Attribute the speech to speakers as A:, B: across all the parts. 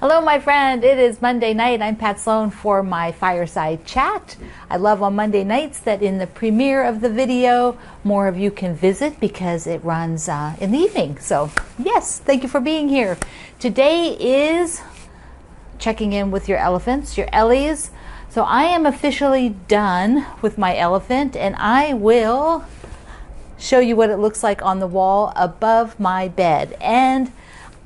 A: Hello, my friend. It is Monday night. I'm Pat Sloan for my fireside chat. I love on Monday nights that in the premiere of the video, more of you can visit because it runs uh, in the evening. So, yes, thank you for being here. Today is checking in with your elephants, your Ellies. So, I am officially done with my elephant and I will show you what it looks like on the wall above my bed. And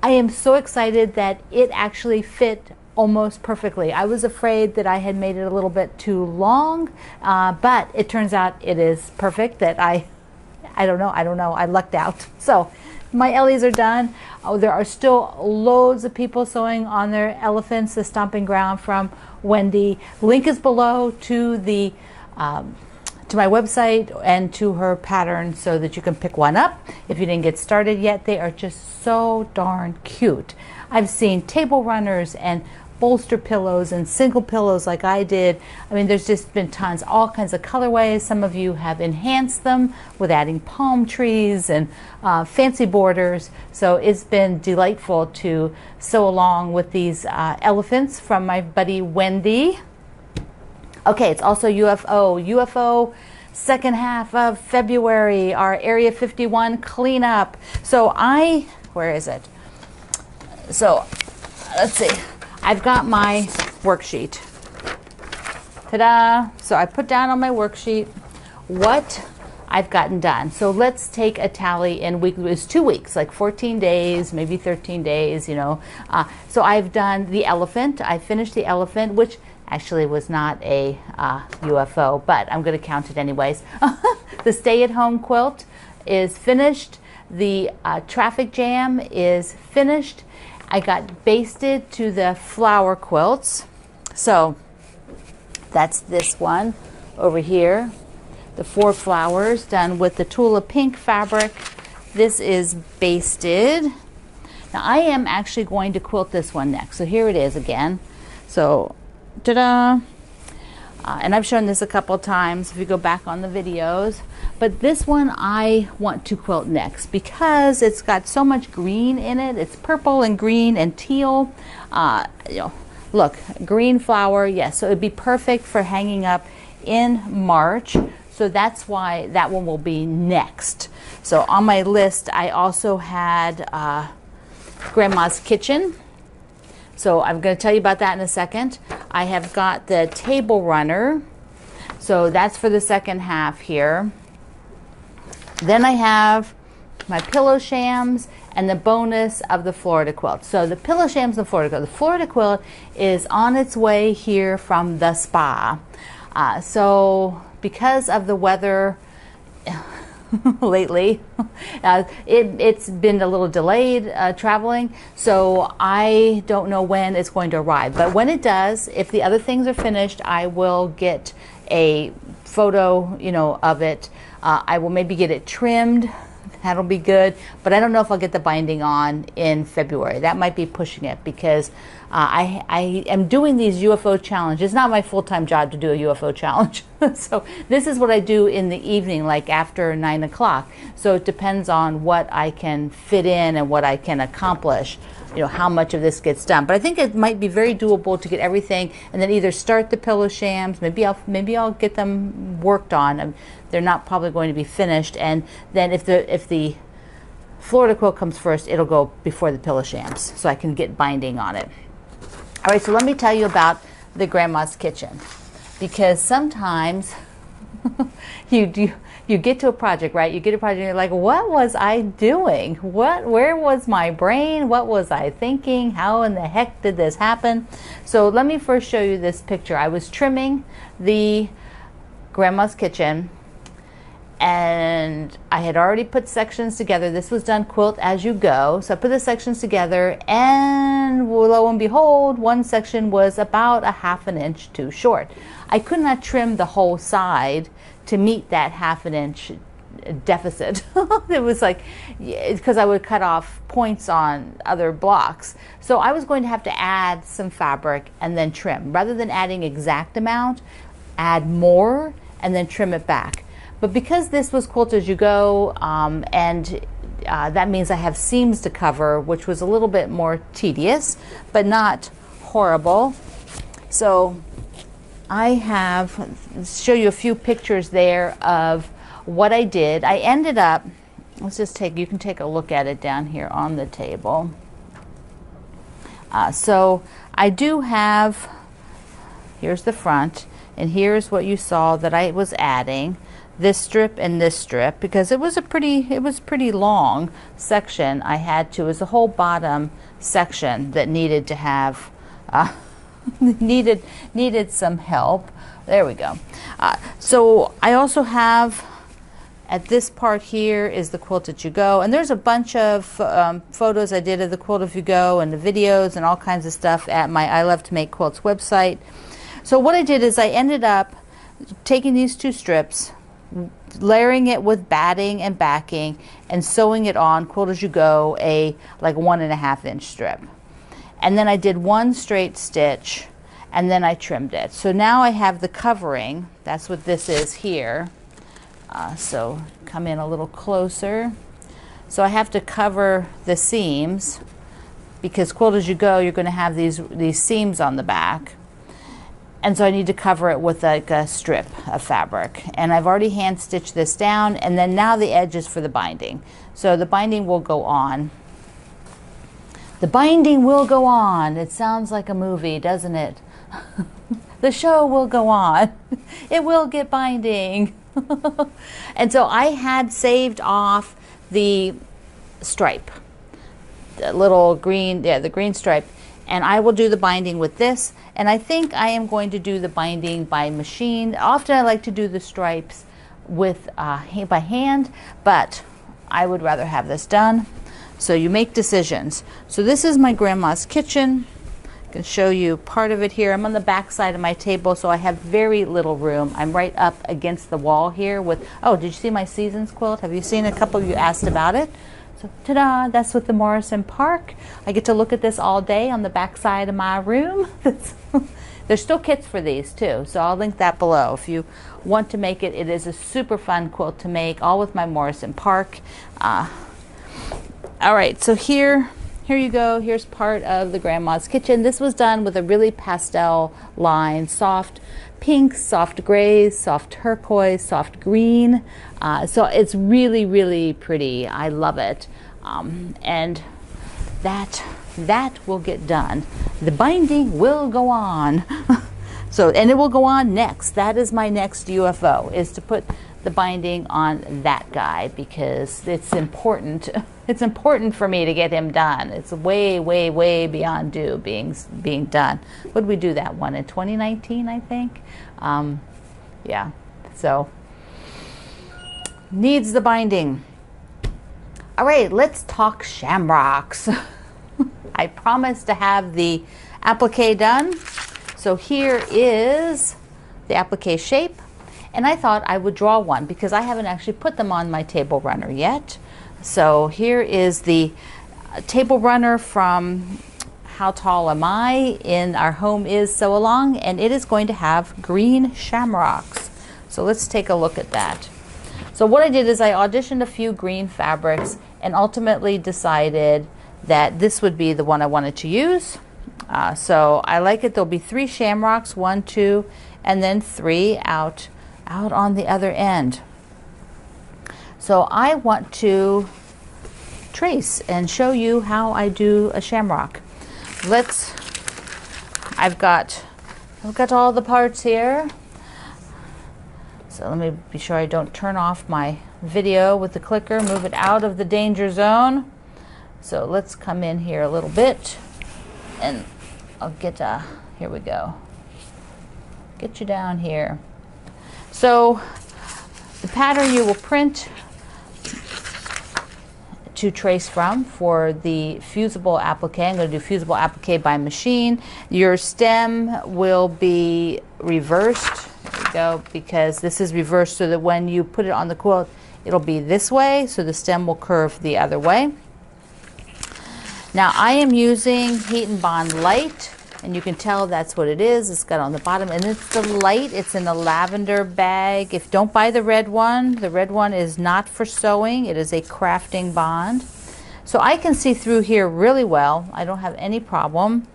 A: I am so excited that it actually fit almost perfectly. I was afraid that I had made it a little bit too long, uh, but it turns out it is perfect. That I, I don't know, I don't know, I lucked out. So my Ellies are done. Oh, there are still loads of people sewing on their elephants, the stomping ground from Wendy. Link is below to the um, to my website and to her pattern so that you can pick one up. If you didn't get started yet, they are just so darn cute. I've seen table runners and bolster pillows and single pillows like I did. I mean, there's just been tons, all kinds of colorways. Some of you have enhanced them with adding palm trees and uh, fancy borders. So it's been delightful to sew along with these uh, elephants from my buddy Wendy. Okay, it's also UFO. UFO second half of February, our Area 51 cleanup. So I, where is it? So let's see. I've got my worksheet. Ta-da! So I put down on my worksheet what I've gotten done. So let's take a tally in week. It was two weeks, like 14 days, maybe 13 days. You know. Uh, so I've done the elephant. I finished the elephant, which actually was not a uh, UFO, but I'm going to count it anyways. the stay at home quilt is finished. The uh, traffic jam is finished. I got basted to the flower quilts. So that's this one over here. The four flowers done with the Tula pink fabric. This is basted. Now I am actually going to quilt this one next. So here it is again. So ta-da! Uh, and I've shown this a couple times if you go back on the videos. But this one I want to quilt next because it's got so much green in it. It's purple and green and teal. Uh, you know, look, green flower, yes. So it'd be perfect for hanging up in March. So that's why that one will be next. So on my list, I also had uh, Grandma's Kitchen. So I'm going to tell you about that in a second. I have got the table runner. So that's for the second half here. Then I have my pillow shams and the bonus of the Florida quilt. So the pillow shams and Florida quilt. The Florida quilt is on its way here from the spa. Uh, so because of the weather, lately. Uh, it, has been a little delayed uh, traveling, so I don't know when it's going to arrive. But when it does, if the other things are finished, I will get a photo, you know, of it. Uh, I will maybe get it trimmed. That'll be good. But I don't know if I'll get the binding on in February. That might be pushing it because I, I am doing these UFO challenges. It's not my full time job to do a UFO challenge. so this is what I do in the evening, like after nine o'clock. So it depends on what I can fit in and what I can accomplish. You know how much of this gets done, but I think it might be very doable to get everything, and then either start the pillow shams. Maybe I'll maybe I'll get them worked on. Um, they're not probably going to be finished, and then if the if the Florida quilt comes first, it'll go before the pillow shams, so I can get binding on it. All right, so let me tell you about the grandma's kitchen because sometimes you do you get to a project, right? You get a project and you're like, what was I doing? What where was my brain? What was I thinking? How in the heck did this happen? So let me first show you this picture. I was trimming the grandma's kitchen and I had already put sections together. This was done quilt as you go. So I put the sections together, and lo and behold, one section was about a half an inch too short. I could not trim the whole side to meet that half an inch deficit. it was like, because I would cut off points on other blocks. So I was going to have to add some fabric and then trim. Rather than adding exact amount, add more and then trim it back. But because this was quilt as you go, um, and uh, that means I have seams to cover, which was a little bit more tedious, but not horrible. So I have show you a few pictures there of what I did. I ended up. Let's just take. You can take a look at it down here on the table. Uh, so I do have. Here's the front, and here's what you saw that I was adding this strip and this strip because it was a pretty it was pretty long section. I had to it was a whole bottom section that needed to have uh, needed needed some help. There we go. Uh, so I also have at this part here is the quilt that you go and there's a bunch of um, photos I did of the quilt as you go and the videos and all kinds of stuff at my I love to make quilts website. So what I did is I ended up taking these two strips layering it with batting and backing and sewing it on quilt as you go a like one and a half inch strip. And then I did one straight stitch and then I trimmed it. So now I have the covering. That's what this is here. Uh, so come in a little closer. So I have to cover the seams because quilt as you go you're going to have these these seams on the back and so I need to cover it with like a strip of fabric. And I've already hand stitched this down and then now the edge is for the binding. So the binding will go on. The binding will go on. It sounds like a movie, doesn't it? the show will go on. It will get binding. and so I had saved off the stripe, the little green, yeah, the green stripe and I will do the binding with this. And I think I am going to do the binding by machine. Often I like to do the stripes with uh, by hand but I would rather have this done. So you make decisions. So this is my grandma's kitchen. I can show you part of it here. I'm on the back side of my table so I have very little room. I'm right up against the wall here with oh did you see my seasons quilt? Have you seen a couple of you asked about it so, ta-da, that's with the Morrison Park. I get to look at this all day on the back side of my room. There's still kits for these too, so I'll link that below. If you want to make it, it is a super fun quilt to make, all with my Morrison Park. Uh, all right, so here, here you go. Here's part of the grandma's kitchen. This was done with a really pastel line, soft pinks, soft grays, soft turquoise, soft green. Uh, so it's really, really pretty. I love it. Um, and that that will get done. The binding will go on. so and it will go on next. That is my next UFO is to put the binding on that guy because it's important. It's important for me to get him done. It's way, way, way beyond due being being done. Would we do that one in 2019? I think. Um, yeah. So needs the binding. All right, let's talk shamrocks. I promised to have the applique done. So here is the applique shape. And I thought I would draw one because I haven't actually put them on my table runner yet. So here is the table runner from How Tall Am I in Our Home Is Sew Along, and it is going to have green shamrocks. So let's take a look at that. So what I did is I auditioned a few green fabrics and ultimately decided that this would be the one I wanted to use. Uh, so I like it. There'll be three shamrocks, one, two, and then three out out on the other end. So I want to trace and show you how I do a shamrock. Let's, I've got, I've got all the parts here. So let me be sure I don't turn off my video with the clicker, move it out of the danger zone. So let's come in here a little bit and I'll get, uh, here we go. Get you down here. So the pattern you will print to trace from for the fusible applique. I'm going to do fusible applique by machine. Your stem will be reversed. Go, because this is reversed so that when you put it on the quilt, it'll be this way, so the stem will curve the other way. Now I am using Heat n Bond Lite and you can tell that's what it is. It's got on the bottom, and it's the light. It's in the lavender bag. If don't buy the red one, the red one is not for sewing. It is a crafting bond. So I can see through here really well. I don't have any problem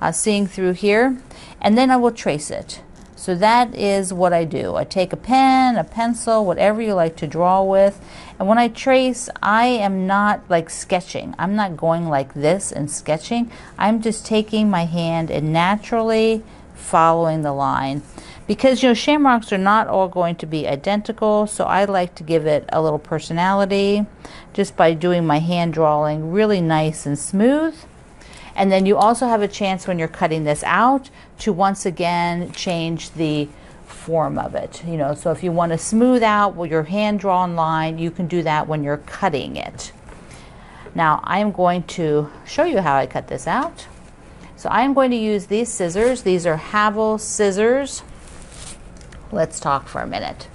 A: uh, seeing through here, and then I will trace it. So that is what I do. I take a pen, a pencil, whatever you like to draw with. And when I trace, I am not like sketching. I'm not going like this and sketching. I'm just taking my hand and naturally following the line. Because you know shamrocks are not all going to be identical, so I like to give it a little personality just by doing my hand drawing really nice and smooth. And then you also have a chance when you're cutting this out to once again change the form of it. You know, so if you want to smooth out your hand drawn line, you can do that when you're cutting it. Now I'm going to show you how I cut this out. So I'm going to use these scissors. These are Havel scissors. Let's talk for a minute.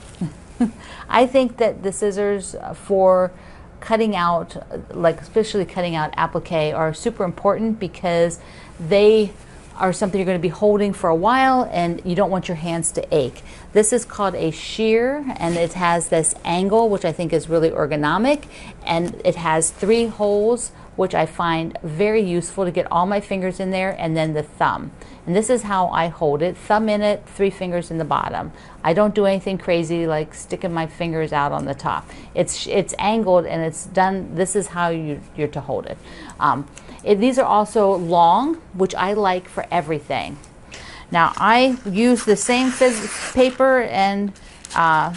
A: I think that the scissors for cutting out, like especially cutting out applique, are super important because they are something you're going to be holding for a while and you don't want your hands to ache. This is called a shear and it has this angle, which I think is really ergonomic, and it has three holes which I find very useful to get all my fingers in there and then the thumb. And this is how I hold it thumb in it, three fingers in the bottom. I don't do anything crazy like sticking my fingers out on the top. It's, it's angled and it's done, this is how you, you're to hold it. Um, it. These are also long, which I like for everything. Now I use the same paper and uh,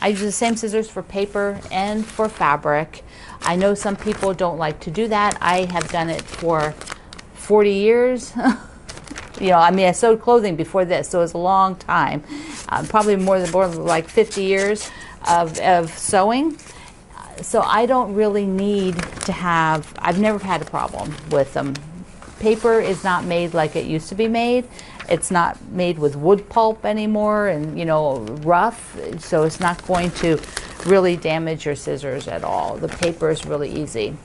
A: I use the same scissors for paper and for fabric. I know some people don't like to do that. I have done it for 40 years. you know, I mean, I sewed clothing before this, so it was a long time, uh, probably more than more like 50 years of, of sewing. So I don't really need to have. I've never had a problem with them. Paper is not made like it used to be made. It's not made with wood pulp anymore, and you know, rough. So it's not going to really damage your scissors at all. The paper is really easy.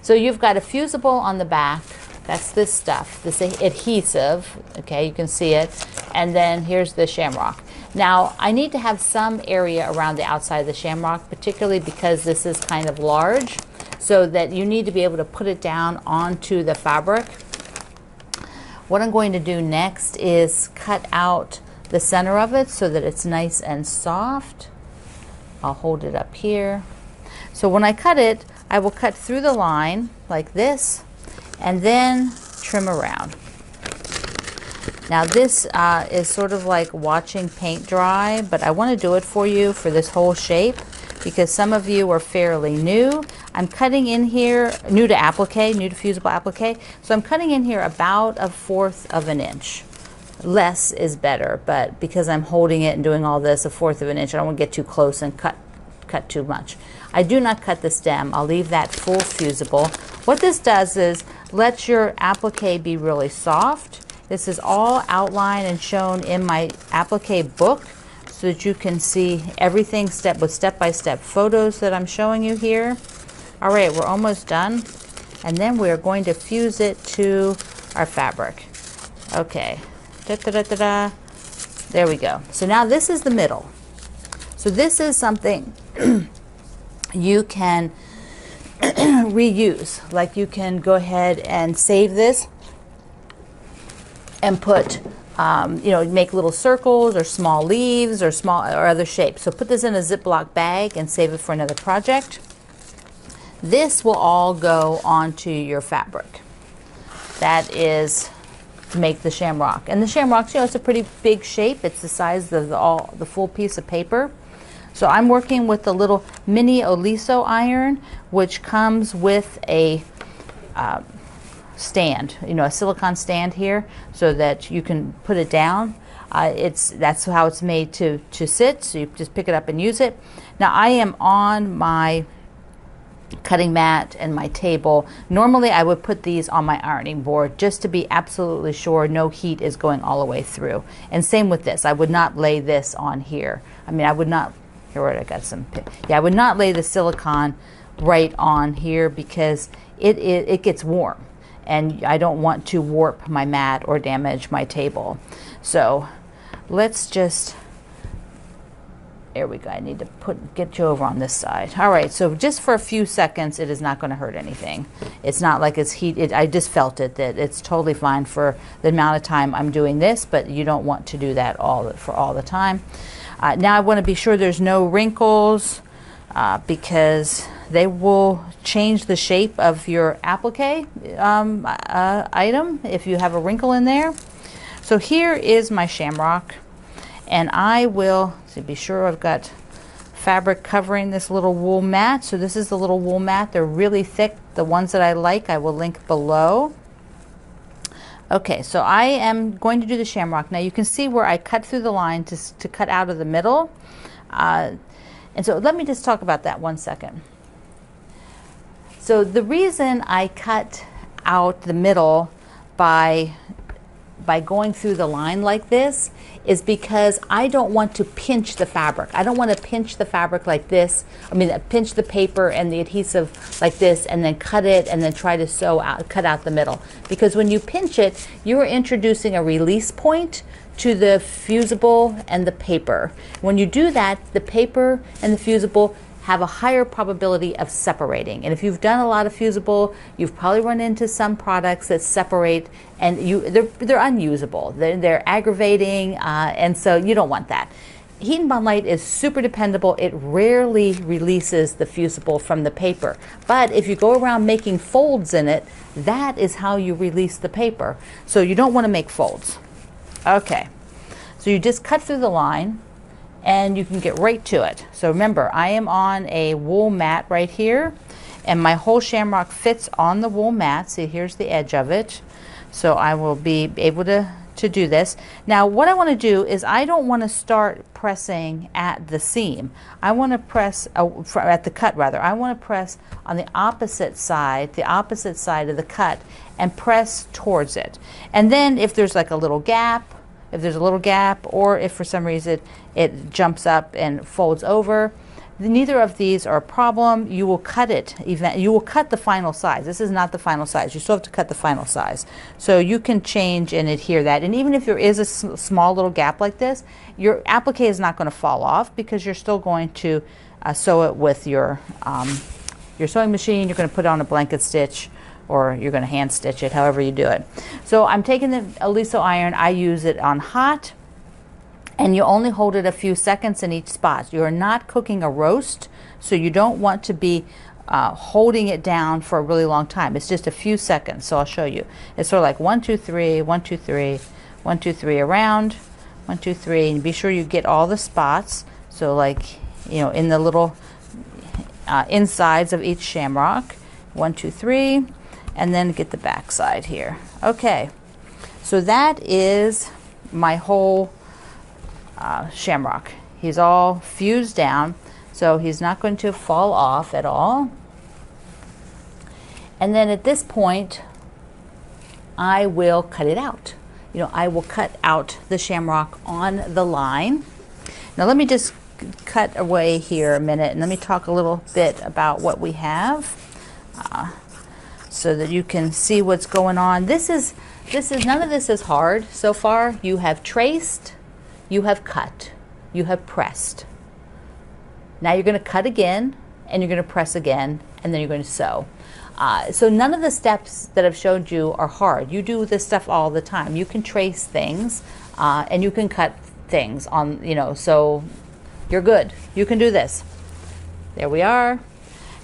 A: So you've got a fusible on the back. That's this stuff, this adhesive. Okay, you can see it. And then here's the shamrock. Now, I need to have some area around the outside of the shamrock, particularly because this is kind of large, so that you need to be able to put it down onto the fabric. What I'm going to do next is cut out the center of it so that it's nice and soft. I'll hold it up here. So when I cut it, I will cut through the line like this and then trim around. Now this uh, is sort of like watching paint dry, but I want to do it for you for this whole shape because some of you are fairly new. I'm cutting in here, new to applique, new to fusible applique, so I'm cutting in here about a fourth of an inch less is better, but because I'm holding it and doing all this a fourth of an inch, I don't want to get too close and cut cut too much. I do not cut the stem. I'll leave that full fusible. What this does is let your applique be really soft. This is all outlined and shown in my applique book so that you can see everything step with step-by-step -step photos that I'm showing you here. All right, we're almost done. And then we're going to fuse it to our fabric. Okay, Da, da, da, da, There we go. So now this is the middle. So this is something you can reuse. Like you can go ahead and save this and put, um, you know, make little circles or small leaves or small or other shapes. So put this in a Ziploc bag and save it for another project. This will all go onto your fabric. That is to make the shamrock. And the shamrocks, you know, it's a pretty big shape. It's the size of the, all, the full piece of paper. So I'm working with the little mini Oliso iron, which comes with a uh, stand, you know, a silicone stand here, so that you can put it down. Uh, it's that's how it's made to to sit. So you just pick it up and use it. Now I am on my cutting mat and my table. Normally I would put these on my ironing board just to be absolutely sure no heat is going all the way through. And same with this. I would not lay this on here. I mean, I would not, here I got some, yeah, I would not lay the silicone right on here because it, it, it gets warm. And I don't want to warp my mat or damage my table. So let's just there we go. I need to put get you over on this side. All right. So just for a few seconds, it is not going to hurt anything. It's not like it's heat. It, I just felt it that it's totally fine for the amount of time I'm doing this, but you don't want to do that all for all the time. Uh, now I want to be sure there's no wrinkles uh, because they will change the shape of your applique um, uh, item if you have a wrinkle in there. So here is my shamrock and I will to be sure I've got fabric covering this little wool mat. So this is the little wool mat. They're really thick. The ones that I like I will link below. Okay, so I am going to do the shamrock. Now you can see where I cut through the line to, to cut out of the middle. Uh, and so let me just talk about that one second. So the reason I cut out the middle by by going through the line like this is because I don't want to pinch the fabric. I don't want to pinch the fabric like this. I mean, pinch the paper and the adhesive like this and then cut it and then try to sew out, cut out the middle. Because when you pinch it, you are introducing a release point to the fusible and the paper. When you do that, the paper and the fusible have a higher probability of separating. And if you've done a lot of fusible, you've probably run into some products that separate and you they're, they're unusable. They're, they're aggravating, uh, and so you don't want that. Heat n Bond Lite is super dependable. It rarely releases the fusible from the paper. But if you go around making folds in it, that is how you release the paper. So you don't want to make folds. Okay. So you just cut through the line and you can get right to it. So remember, I am on a wool mat right here, and my whole shamrock fits on the wool mat. See, here's the edge of it. So I will be able to, to do this. Now, what I want to do is I don't want to start pressing at the seam. I want to press, uh, at the cut rather, I want to press on the opposite side, the opposite side of the cut, and press towards it. And then if there's like a little gap, if there's a little gap, or if for some reason it jumps up and folds over. Neither of these are a problem. You will cut it. Even you will cut the final size. This is not the final size. You still have to cut the final size. So you can change and adhere that. And even if there is a small little gap like this, your applique is not going to fall off because you're still going to uh, sew it with your um, your sewing machine. You're going to put on a blanket stitch or you're going to hand stitch it, however you do it. So I'm taking the Oliso iron. I use it on hot and you only hold it a few seconds in each spot. You are not cooking a roast, so you don't want to be uh, holding it down for a really long time. It's just a few seconds, so I'll show you. It's sort of like one, two, three, one, two, three, one, two, three around, one, two, three, and be sure you get all the spots. So, like, you know, in the little uh, insides of each shamrock, one, two, three, and then get the back side here. Okay, so that is my whole uh, shamrock. He's all fused down, so he's not going to fall off at all. And then at this point, I will cut it out. You know, I will cut out the shamrock on the line. Now let me just cut away here a minute and let me talk a little bit about what we have uh, so that you can see what's going on. This is, this is, none of this is hard so far. You have traced, you have cut, you have pressed. Now you're going to cut again, and you're going to press again, and then you're going to sew. Uh, so none of the steps that I've showed you are hard. You do this stuff all the time. You can trace things, uh, and you can cut things on, you know, so you're good. You can do this. There we are.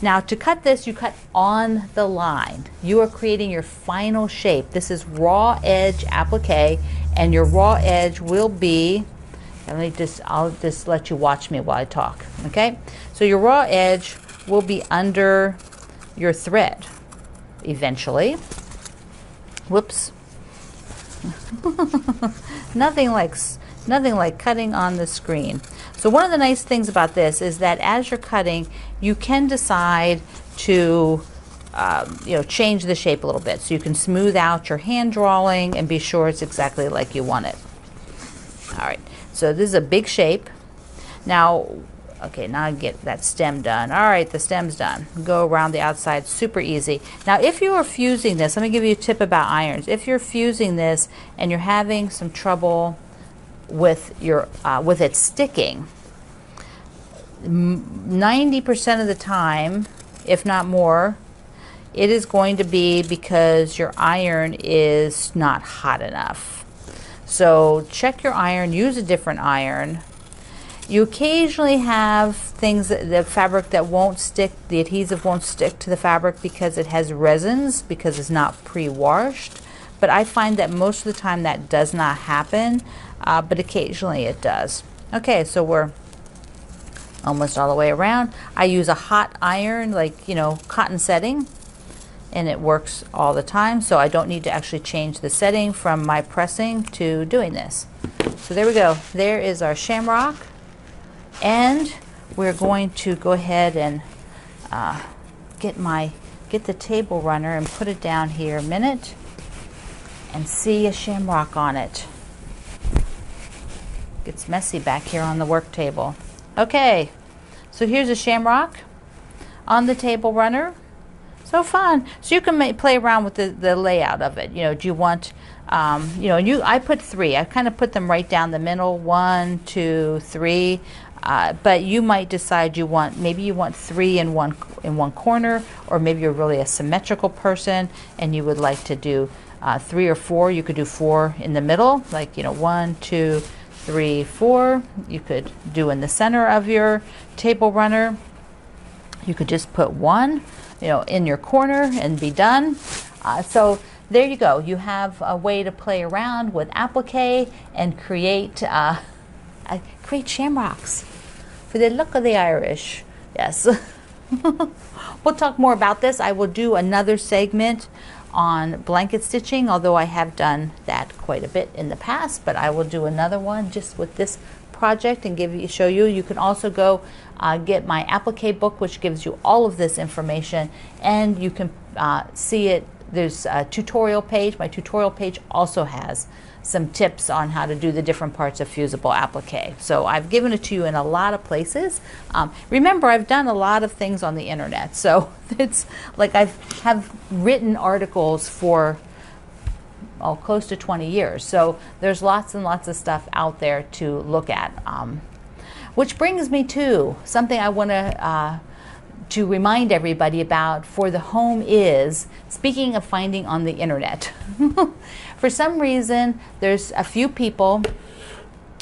A: Now to cut this, you cut on the line. You are creating your final shape. This is raw edge applique, and your raw edge will be let me just, I'll just let you watch me while I talk, okay? So your raw edge will be under your thread eventually. Whoops. nothing like nothing like cutting on the screen. So one of the nice things about this is that as you're cutting, you can decide to um, you know change the shape a little bit. So you can smooth out your hand drawing and be sure it's exactly like you want it. All right. So this is a big shape. Now, Okay, now I get that stem done. All right, the stem's done. Go around the outside, super easy. Now, if you are fusing this, let me give you a tip about irons. If you're fusing this and you're having some trouble with your uh, with it sticking, 90% of the time, if not more, it is going to be because your iron is not hot enough. So check your iron, use a different iron you occasionally have things that the fabric that won't stick, the adhesive won't stick to the fabric because it has resins, because it's not pre-washed. But I find that most of the time that does not happen, uh, but occasionally it does. Okay, so we're almost all the way around. I use a hot iron, like, you know, cotton setting, and it works all the time. So I don't need to actually change the setting from my pressing to doing this. So there we go. There is our shamrock. And we're going to go ahead and uh, get my get the table runner and put it down here a minute and see a shamrock on it. Gets messy back here on the work table. Okay, so here's a shamrock on the table runner. So fun. So you can play around with the, the layout of it. You know, do you want, um, you know, you I put three. I kind of put them right down the middle. One, two, three. Uh, but you might decide you want maybe you want three in one in one corner, or maybe you're really a symmetrical person and you would like to do uh, three or four. You could do four in the middle, like you know one, two, three, four. You could do in the center of your table runner. You could just put one, you know, in your corner and be done. Uh, so there you go. You have a way to play around with applique and create uh, create shamrocks for the look of the Irish. Yes. we'll talk more about this. I will do another segment on blanket stitching, although I have done that quite a bit in the past, but I will do another one just with this project and give you show you. You can also go uh, get my applique book, which gives you all of this information, and you can uh, see it. There's a tutorial page. My tutorial page also has some tips on how to do the different parts of fusible applique. So I've given it to you in a lot of places. Um, remember, I've done a lot of things on the internet, so it's like I've have written articles for oh, close to 20 years. So there's lots and lots of stuff out there to look at. Um, which brings me to something I want to uh, to remind everybody about for the home is speaking of finding on the internet. For some reason, there's a few people.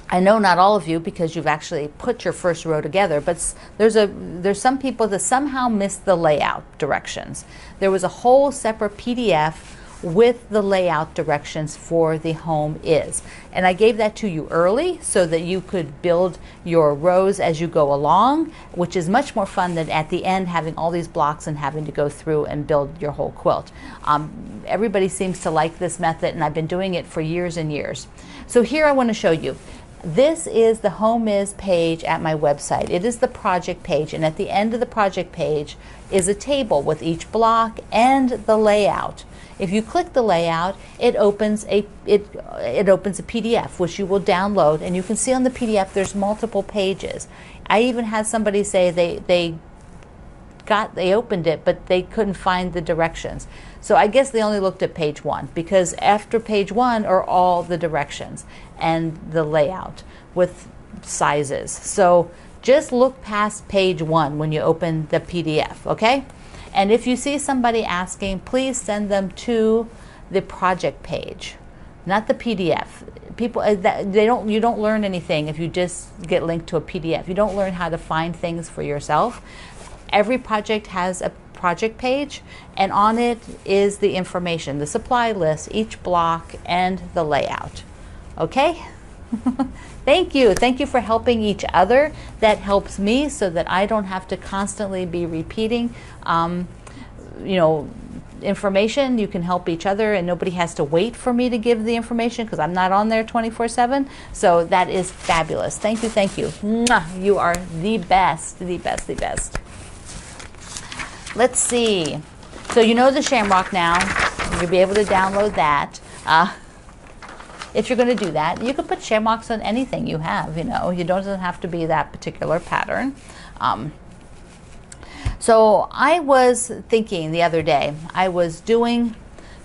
A: I know not all of you because you've actually put your first row together, but there's a there's some people that somehow missed the layout directions. There was a whole separate PDF with the layout directions for the home is. And I gave that to you early so that you could build your rows as you go along, which is much more fun than at the end having all these blocks and having to go through and build your whole quilt. Um, everybody seems to like this method and I've been doing it for years and years. So here I want to show you. This is the Home Is page at my website. It is the project page, and at the end of the project page is a table with each block and the layout. If you click the layout, it opens a it it opens a PDF which you will download and you can see on the PDF there's multiple pages. I even had somebody say they they got they opened it but they couldn't find the directions. So I guess they only looked at page 1 because after page 1 are all the directions and the layout with sizes. So just look past page 1 when you open the PDF, okay? And if you see somebody asking, please send them to the project page, not the PDF. People, uh, they don't, you don't learn anything if you just get linked to a PDF. You don't learn how to find things for yourself. Every project has a project page, and on it is the information, the supply list, each block, and the layout. Okay? Thank you. Thank you for helping each other. That helps me so that I don't have to constantly be repeating, um, you know, information. You can help each other, and nobody has to wait for me to give the information because I'm not on there 24 7. So that is fabulous. Thank you. Thank you. Mwah. You are the best, the best, the best. Let's see. So you know the Shamrock now. You'll be able to download that. Uh, if you're going to do that, you could put chamois on anything you have. You know, you don't have to be that particular pattern. Um, so I was thinking the other day, I was doing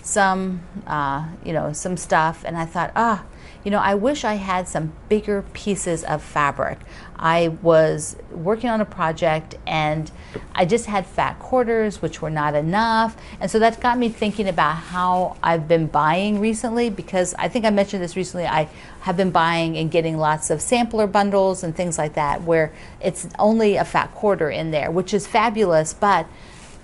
A: some, uh, you know, some stuff, and I thought, ah, you know, I wish I had some bigger pieces of fabric. I was working on a project and I just had fat quarters, which were not enough. And so that got me thinking about how I've been buying recently because I think I mentioned this recently. I have been buying and getting lots of sampler bundles and things like that where it's only a fat quarter in there, which is fabulous, but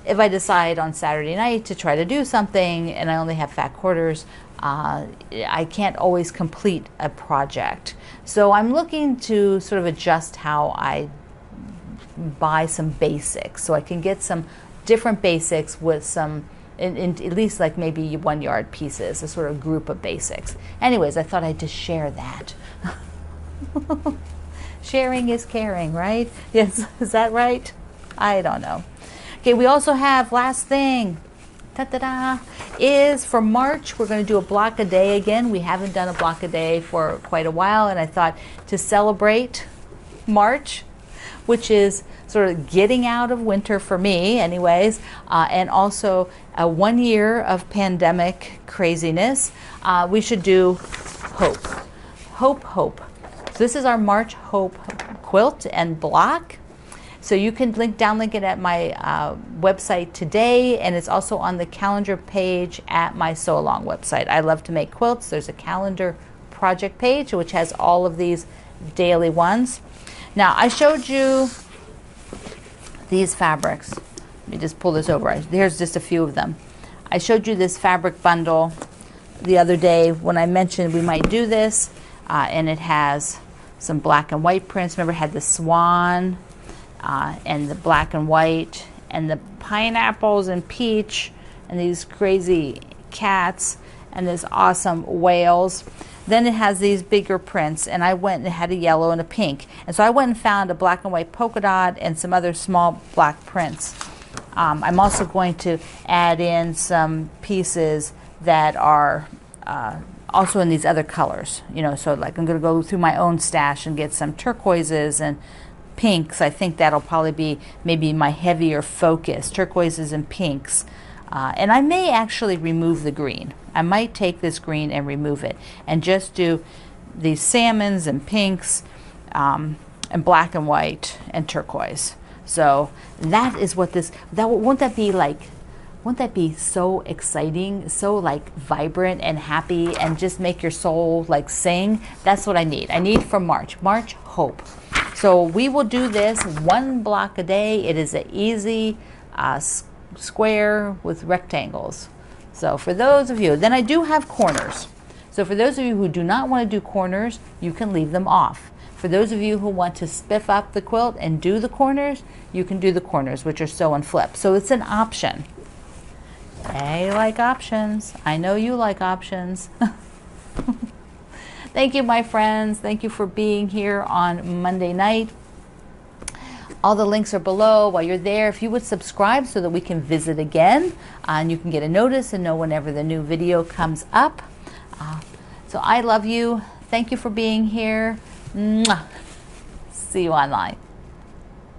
A: if I decide on Saturday night to try to do something and I only have fat quarters, uh, I can't always complete a project. So I'm looking to sort of adjust how I buy some basics so I can get some different basics with some in, in, at least like maybe one yard pieces, a sort of group of basics. Anyways, I thought I'd just share that. Sharing is caring, right? Yes, is that right? I don't know. Okay, we also have last thing ta-da-da, is for March, we're going to do a block a day again. We haven't done a block a day for quite a while, and I thought to celebrate March, which is sort of getting out of winter for me, anyways, uh, and also a one year of pandemic craziness, uh, we should do hope. Hope, hope. So this is our March Hope quilt and block. So you can link downlink it at my uh, website today, and it's also on the calendar page at my Sew Along website. I love to make quilts. There's a calendar project page which has all of these daily ones. Now I showed you these fabrics. Let me just pull this over. Here's just a few of them. I showed you this fabric bundle the other day when I mentioned we might do this, uh, and it has some black and white prints. Remember, it had the swan uh, and the black and white and the pineapples and peach and these crazy cats and this awesome whales. Then it has these bigger prints, and I went and had a yellow and a pink. And so I went and found a black and white polka dot and some other small black prints. Um, I'm also going to add in some pieces that are uh, also in these other colors. You know, so like I'm going to go through my own stash and get some turquoises and pinks. I think that'll probably be maybe my heavier focus, turquoises and pinks. Uh, and I may actually remove the green. I might take this green and remove it and just do these salmons and pinks um, and black and white and turquoise. So that is what this, that won't that be like, won't that be so exciting, so like vibrant and happy and just make your soul like sing? That's what I need. I need for March. March hope. So we will do this one block a day. It is an easy uh, square with rectangles. So for those of you, then I do have corners. So for those of you who do not want to do corners, you can leave them off. For those of you who want to spiff up the quilt and do the corners, you can do the corners, which are sew and flip. So it's an option. I like options. I know you like options. Thank you, my friends. Thank you for being here on Monday night. All the links are below. While you're there, if you would subscribe so that we can visit again uh, and you can get a notice and know whenever the new video comes up. Uh, so I love you. Thank you for being here. Mwah. See you online.